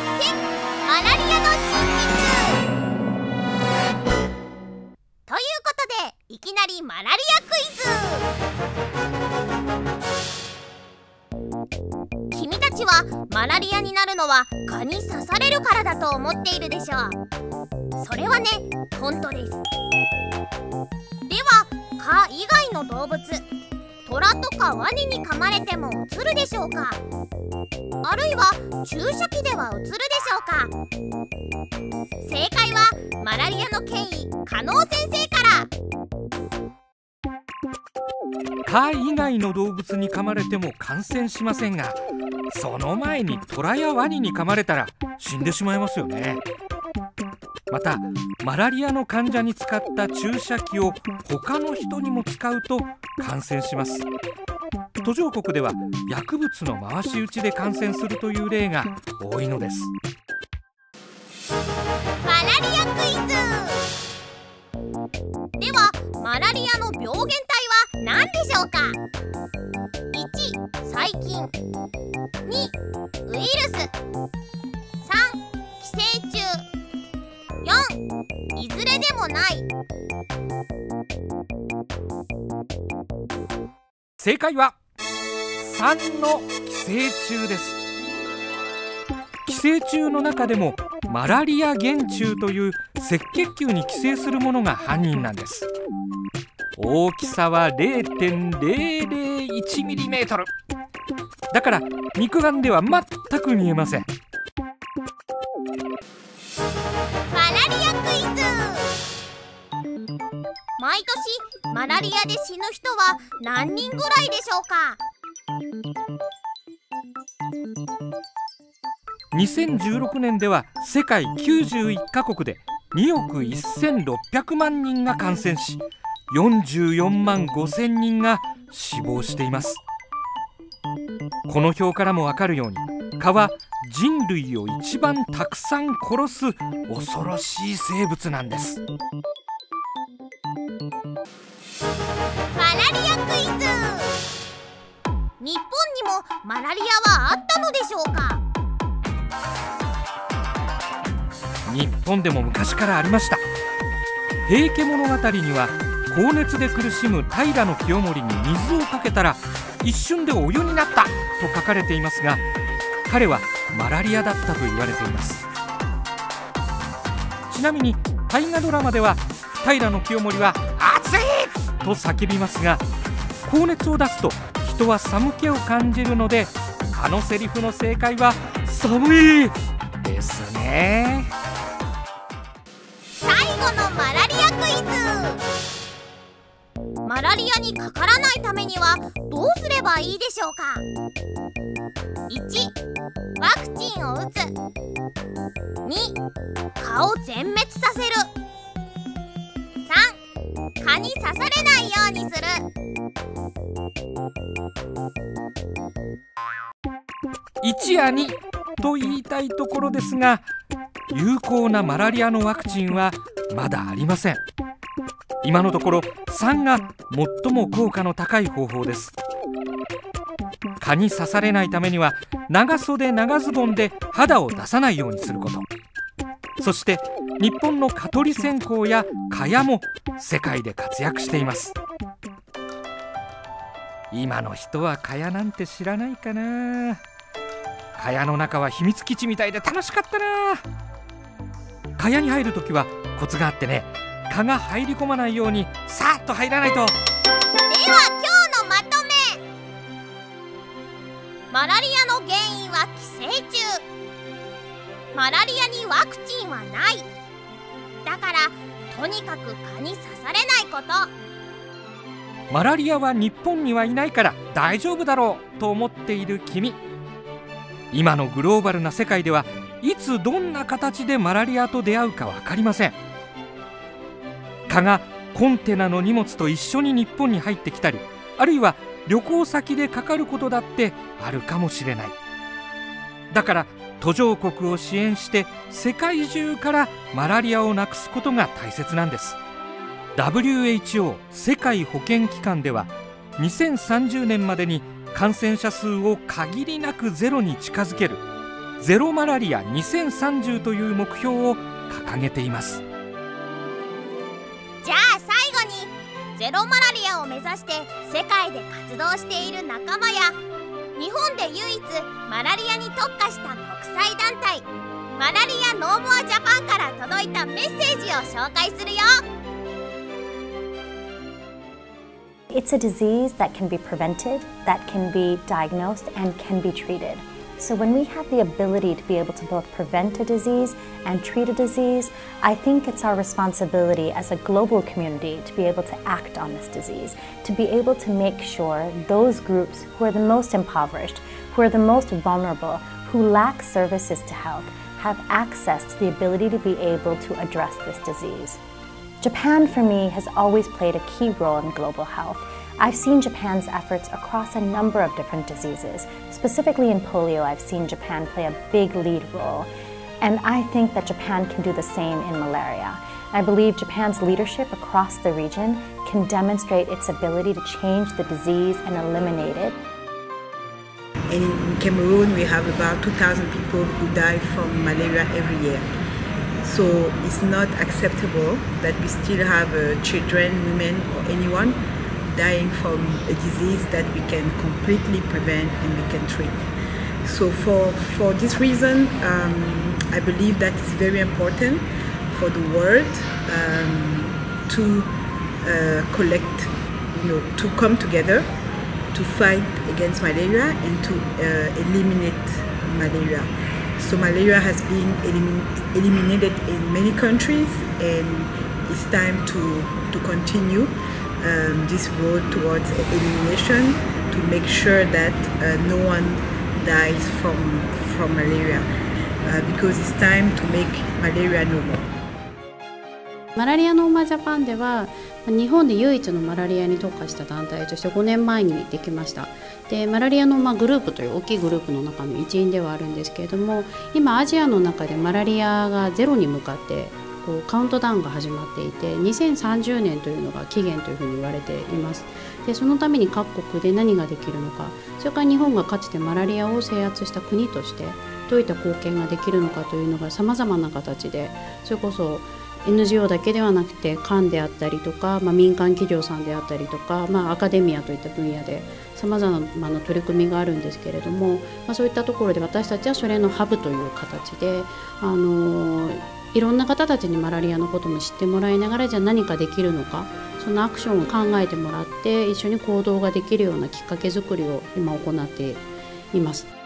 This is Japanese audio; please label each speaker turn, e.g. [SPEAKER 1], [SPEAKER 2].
[SPEAKER 1] 見マラリアの真実ということでいきなりマラリアクイズ君たちはマラリアになるのは蚊に刺されるからだと思っているでしょうそれはね本当ですでは蚊以外の動物トラとかワニに噛まれてもうつるでしょうか？あるいは注射器ではうつるでしょうか？正解はマラリアの権威加納先生から。
[SPEAKER 2] 蚊以外の動物に噛まれても感染しませんがその前にトラやワニに噛まれたら死んでしまいますよね。またマラリアの患者に使った注射器を他の人にも使うと感染します。途上国では薬物の回し討ちで感染するという例が多いのです。
[SPEAKER 1] マラリアクイズ。ではマラリアの病原体は何でしょうか？1細菌。2ウイルス。3寄生虫。4いずれでもない。
[SPEAKER 2] 正解は3の寄生虫です。寄生虫の中でもマラリア原虫という赤血球に寄生するものが犯人なんです。大きさは 0.001mm だから肉眼では全く見えません。
[SPEAKER 1] 年マラリアで死ぬ人は何人ぐらいでしょうか
[SPEAKER 2] ？2016年では世界91カ国で2億1600万人が感染し44万5000人が死亡しています。この表からもわかるように蚊は人類を一番たくさん殺す恐ろしい生物なんです。
[SPEAKER 1] マラリアクイズ。日本にもマラリアはあったのでしょうか？
[SPEAKER 2] 日本でも昔からありました。平家物語には高熱で苦しむ平清盛に水をかけたら一瞬でお湯になったと書かれていますが彼はマラリアだったと言われています。ちなみに大河ドラマでは平清盛は「熱い!」と叫びますが高熱を出すと人は寒気を感じるのであのセリフの正解は「寒い!」ですね
[SPEAKER 1] 最後のマラリアクイズマラリアにかからないためにはどうすればいいでしょうか？1ワクチンを打つ2蚊を全滅させる蚊に刺されないようにする。
[SPEAKER 2] 1や2と言いたいところですが有効なマラリアのワクチンはまだありません。今のところ3が最も効果の高い方法です。蚊に刺されないためには長袖長ズボンで肌を出さないようにすること。そして日本の蚊取り線香や蚊帳も世界で活躍しています。今の人は蚊帳なんて知らないかな。蚊帳の中は秘密基地みたいで楽しかったな。蚊帳に入るときはコツがあってね蚊が入り込まないようにさっと入らないと。
[SPEAKER 1] では今日のまとめ。マラリアの原因は寄生虫。マラリアにワクチンはない。だからとにかく蚊に刺されないこと。
[SPEAKER 2] マラリアは日本にはいないから大丈夫だろうと思っている君。今のグローバルな世界ではいつどんな形でマラリアと出会うか分かりません。蚊がコンテナの荷物と一緒に日本に入ってきたりあるいは旅行先でかかることだってあるかもしれない。だから途上国を支援して世界中からマラリアをなくすことが大切なんです。WHO 世界保健機関では2030年までに感染者数を限りなくゼロに近づけるゼロマラリア2030という目標を掲げています。
[SPEAKER 1] じゃあ最後にゼロマラリアを目指して世界で活動している仲間や日本で唯一マラリアに特化した国際団体マラリアノーモアジャパンから届いたメッセージを紹介するよ
[SPEAKER 3] It's a disease that can be prevented, that can be diagnosed, and can be treated. So, when we have the ability to be able to both prevent a disease and treat a disease, I think it's our responsibility as a global community to be able to act on this disease, to be able to make sure those groups who are the most impoverished, who are the most vulnerable, who lack services to health, have access to the ability to be able to address this disease. Japan, for me, has always played a key role in global health. I've seen Japan's efforts across a number of different diseases. Specifically in polio, I've seen Japan play a big lead role. And I think that Japan can do the same in malaria. I believe Japan's leadership across the region can demonstrate its ability to change the disease and eliminate it.
[SPEAKER 4] In Cameroon, we have about 2,000 people who die from malaria every year. So it's not acceptable that we still have uh, children, women, or anyone dying from a disease that we can completely prevent and we can treat. So for, for this reason, um, I believe that it's very important for the world um, to uh, collect, you know, to come together to fight against malaria and to uh, eliminate malaria. So malaria has been elimin eliminated in many countries and it's time to, to continue um, this road towards elimination to make sure that uh, no one dies from, from malaria uh, because it's time to make malaria no more.
[SPEAKER 5] マラリアノーマージャパンでは日本で唯一のマラリアに特化した団体として5年前にできましたでマラリアのまグループという大きいグループの中の一員ではあるんですけれども今アジアの中でマラリアがゼロに向かってこうカウントダウンが始まっていて2030年というのが期限というふうに言われています。でそのために各国で何ができるのかそれから日本がかつてマラリアを制圧した国としてどういった貢献ができるのかというのがさまざまな形でそれこそ NGO だけではなくて官であったりとか、まあ、民間企業さんであったりとか、まあ、アカデミアといった分野でさまざまな取り組みがあるんですけれども、まあ、そういったところで私たちはそれのハブという形で、あのいろんな方たちにマラリアのことも知ってもらいながらじゃあ何かできるのかそのアクションを考えてもらって一緒に行動ができるようなきっかけづくりを今行っています。